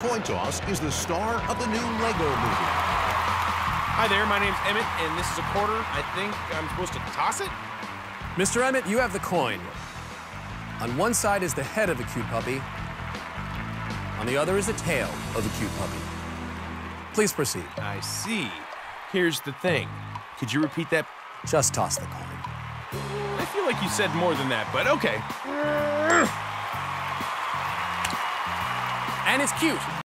Coin toss is the star of the new Lego movie. Hi there, my name's Emmett, and this is a quarter. I think I'm supposed to toss it? Mr. Emmett, you have the coin. On one side is the head of a cute puppy. On the other is the tail of a cute puppy. Please proceed. I see. Here's the thing. Could you repeat that? Just toss the coin. I feel like you said more than that, but okay. And it's cute.